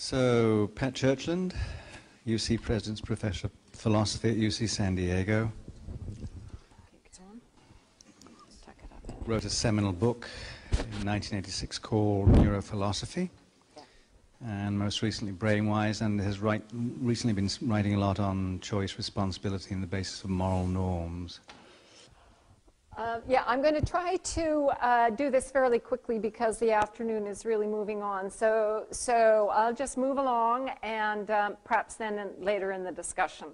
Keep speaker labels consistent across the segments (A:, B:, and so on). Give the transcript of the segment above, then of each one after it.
A: So, Pat Churchland, UC President's Professor of Philosophy at UC San Diego, wrote a seminal book in 1986 called Neurophilosophy, and most recently Brainwise, and has recently been writing a lot on choice, responsibility, and the basis of moral norms.
B: Uh, yeah, I'm going to try to uh, do this fairly quickly because the afternoon is really moving on. So, so I'll just move along, and um, perhaps then in, later in the discussion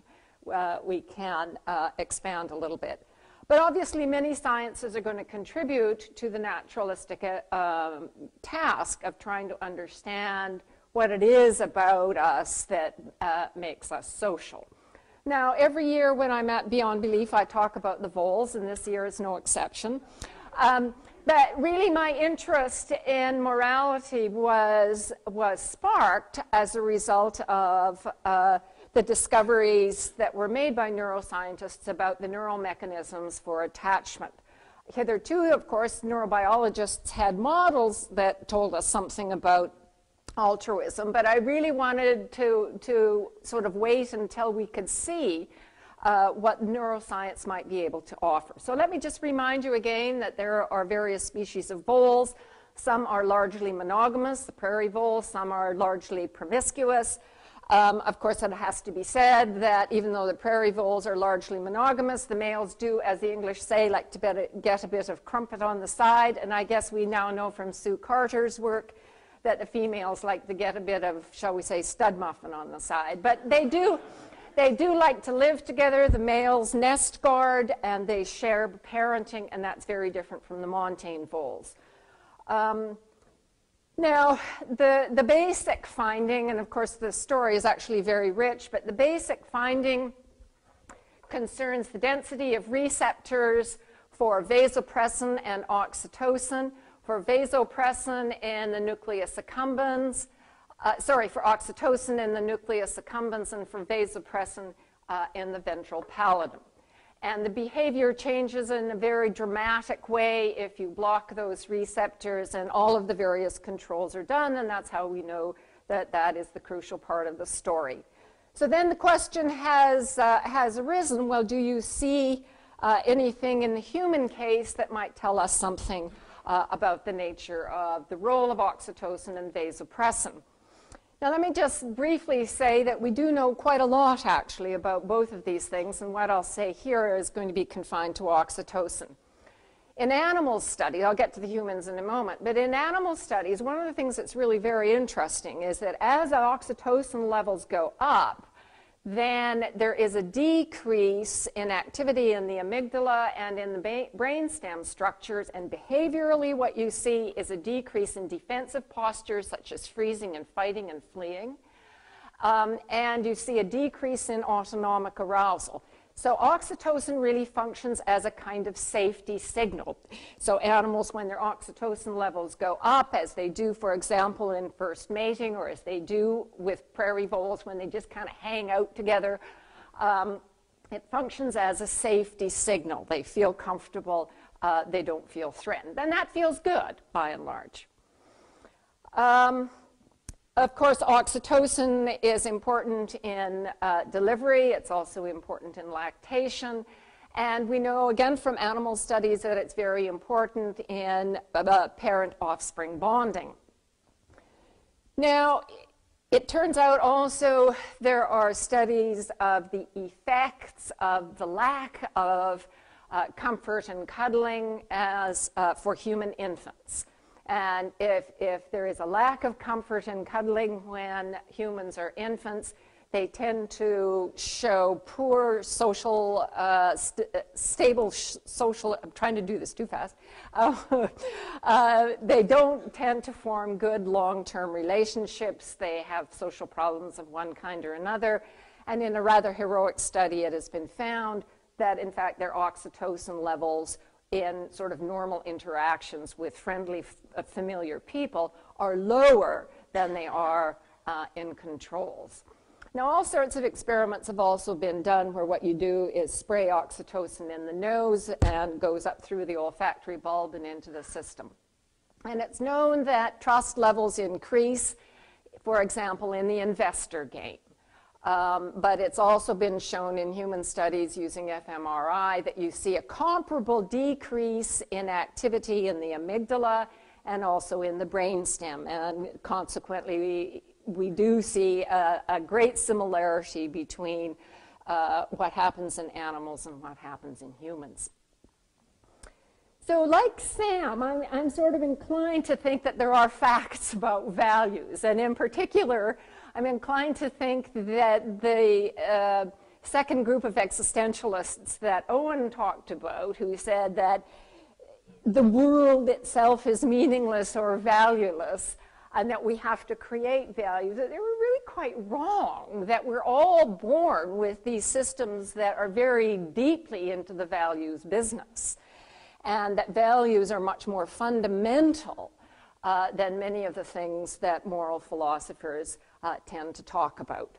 B: uh, we can uh, expand a little bit. But obviously, many sciences are going to contribute to the naturalistic uh, um, task of trying to understand what it is about us that uh, makes us social. Now, every year when I'm at Beyond Belief, I talk about the voles, and this year is no exception. Um, but really, my interest in morality was, was sparked as a result of uh, the discoveries that were made by neuroscientists about the neural mechanisms for attachment. Hitherto, of course, neurobiologists had models that told us something about altruism, but I really wanted to, to sort of wait until we could see uh, what neuroscience might be able to offer. So let me just remind you again that there are various species of voles. Some are largely monogamous, the prairie vole, some are largely promiscuous. Um, of course, it has to be said that even though the prairie voles are largely monogamous, the males do, as the English say, like to get a bit of crumpet on the side. And I guess we now know from Sue Carter's work that the females like to get a bit of, shall we say, stud muffin on the side. But they do, they do like to live together. The males nest guard and they share parenting, and that's very different from the montane voles. Um, now, the, the basic finding, and of course the story is actually very rich, but the basic finding concerns the density of receptors for vasopressin and oxytocin for vasopressin in the nucleus accumbens, uh, sorry, for oxytocin in the nucleus accumbens and for vasopressin uh, in the ventral pallidum. And the behavior changes in a very dramatic way if you block those receptors, and all of the various controls are done, and that's how we know that that is the crucial part of the story. So then the question has, uh, has arisen well, do you see uh, anything in the human case that might tell us something uh, about the nature of the role of oxytocin and vasopressin. Now, let me just briefly say that we do know quite a lot, actually, about both of these things, and what I'll say here is going to be confined to oxytocin. In animal studies, I'll get to the humans in a moment, but in animal studies, one of the things that's really very interesting is that as oxytocin levels go up, then there is a decrease in activity in the amygdala and in the brainstem structures. And behaviorally, what you see is a decrease in defensive postures such as freezing and fighting and fleeing. Um, and you see a decrease in autonomic arousal. So oxytocin really functions as a kind of safety signal. So animals, when their oxytocin levels go up, as they do, for example, in first mating, or as they do with prairie voles when they just kind of hang out together, um, it functions as a safety signal. They feel comfortable. Uh, they don't feel threatened. And that feels good, by and large. Um, of course, oxytocin is important in uh, delivery. It's also important in lactation. And we know, again, from animal studies that it's very important in uh, parent-offspring bonding. Now, it turns out also there are studies of the effects of the lack of uh, comfort and cuddling as uh, for human infants. And if, if there is a lack of comfort in cuddling when humans are infants, they tend to show poor social, uh, st stable social, I'm trying to do this too fast. Uh, uh, they don't tend to form good long-term relationships. They have social problems of one kind or another. And in a rather heroic study, it has been found that, in fact, their oxytocin levels in sort of normal interactions with friendly, uh, familiar people are lower than they are uh, in controls. Now, all sorts of experiments have also been done where what you do is spray oxytocin in the nose and goes up through the olfactory bulb and into the system. And it's known that trust levels increase for example, in the investor game. Um, but it's also been shown in human studies using fMRI that you see a comparable decrease in activity in the amygdala and also in the brainstem. And consequently, we, we do see a, a great similarity between uh, what happens in animals and what happens in humans. So, like Sam, I'm, I'm, sort of inclined to think that there are facts about values. And in particular, I'm inclined to think that the uh, second group of existentialists that Owen talked about, who said that the world itself is meaningless or valueless, and that we have to create values, that they were really quite wrong, that we're all born with these systems that are very deeply into the values business, and that values are much more fundamental uh, than many of the things that moral philosophers uh, tend to talk about.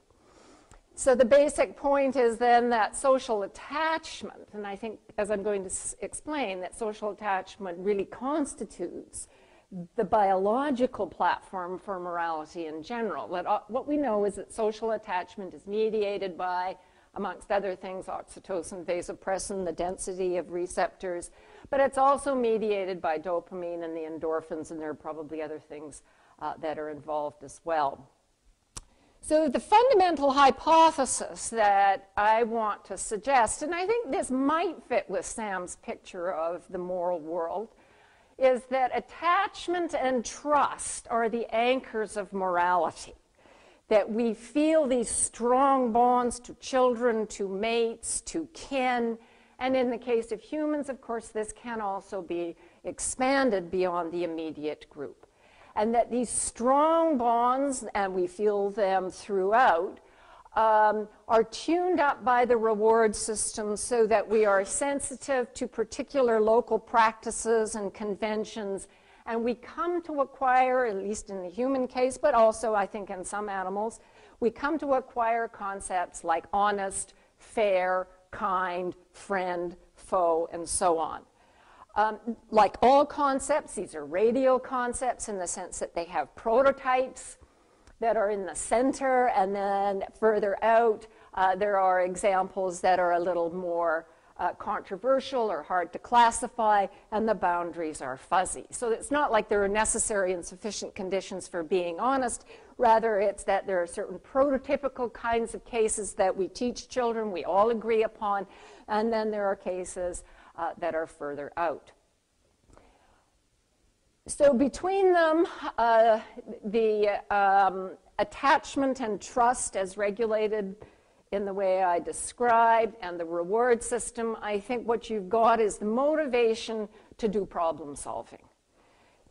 B: So the basic point is then that social attachment, and I think as I'm going to explain, that social attachment really constitutes the biological platform for morality in general. That, uh, what we know is that social attachment is mediated by, amongst other things, oxytocin, vasopressin, the density of receptors, but it's also mediated by dopamine and the endorphins, and there are probably other things uh, that are involved as well. So, the fundamental hypothesis that I want to suggest, and I think this might fit with Sam's picture of the moral world, is that attachment and trust are the anchors of morality. That we feel these strong bonds to children, to mates, to kin, and in the case of humans, of course, this can also be expanded beyond the immediate group and that these strong bonds, and we feel them throughout, um, are tuned up by the reward system so that we are sensitive to particular local practices and conventions. And we come to acquire, at least in the human case, but also I think in some animals, we come to acquire concepts like honest, fair, kind, friend, foe, and so on. Um, like all concepts, these are radial concepts in the sense that they have prototypes that are in the center, and then further out, uh, there are examples that are a little more uh, controversial or hard to classify, and the boundaries are fuzzy. So it's not like there are necessary and sufficient conditions for being honest. Rather, it's that there are certain prototypical kinds of cases that we teach children, we all agree upon, and then there are cases uh, that are further out. So between them, uh, the um, attachment and trust as regulated in the way I described and the reward system, I think what you've got is the motivation to do problem solving.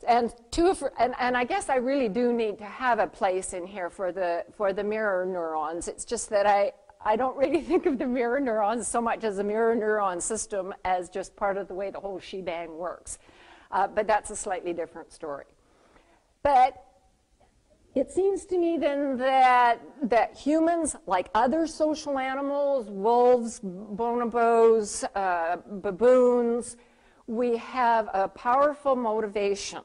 B: And, two, and, and I guess I really do need to have a place in here for the, for the mirror neurons. It's just that I, I don't really think of the mirror neurons so much as a mirror neuron system as just part of the way the whole shebang works. Uh, but that's a slightly different story. But it seems to me then that, that humans, like other social animals, wolves, bonobos, uh, baboons, we have a powerful motivation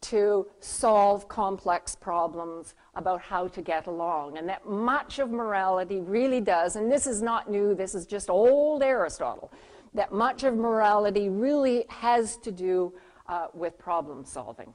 B: to solve complex problems about how to get along. And that much of morality really does, and this is not new, this is just old Aristotle, that much of morality really has to do uh, with problem solving.